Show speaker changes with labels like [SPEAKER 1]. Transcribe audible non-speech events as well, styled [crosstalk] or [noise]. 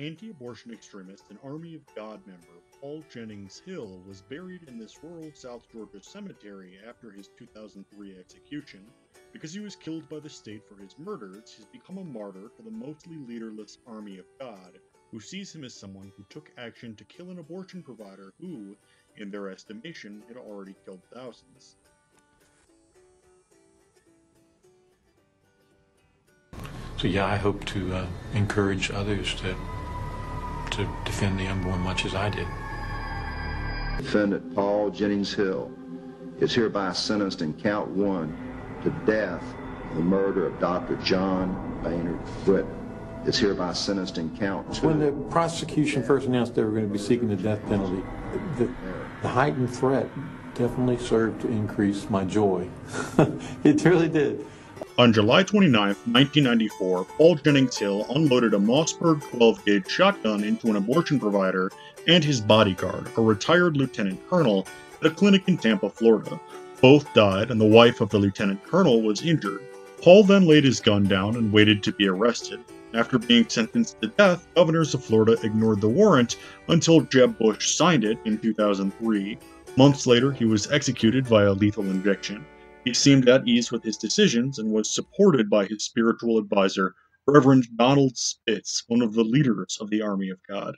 [SPEAKER 1] Anti abortion extremist and Army of God member Paul Jennings Hill was buried in this rural South Georgia cemetery after his 2003 execution. Because he was killed by the state for his murders, he's become a martyr to the mostly leaderless Army of God, who sees him as someone who took action to kill an abortion provider who, in their estimation, had already killed thousands.
[SPEAKER 2] So yeah, I hope to uh, encourage others to to defend the unborn much as I did.
[SPEAKER 3] Defendant Paul Jennings Hill is hereby sentenced in count one to death for the murder of Dr. John Bayard Britt. Is hereby sentenced in count two.
[SPEAKER 4] When the prosecution first announced they were going to be seeking the death penalty, the, the heightened threat definitely served to increase my joy. [laughs] it really did.
[SPEAKER 1] On July 29, 1994, Paul Jennings Hill unloaded a Mossberg 12 gauge shotgun into an abortion provider and his bodyguard, a retired lieutenant colonel, at a clinic in Tampa, Florida. Both died, and the wife of the lieutenant colonel was injured. Paul then laid his gun down and waited to be arrested. After being sentenced to death, governors of Florida ignored the warrant until Jeb Bush signed it in 2003. Months later, he was executed via lethal injection. He seemed at ease with his decisions and was supported by his spiritual advisor, Reverend Donald Spitz, one of the leaders of the Army of God.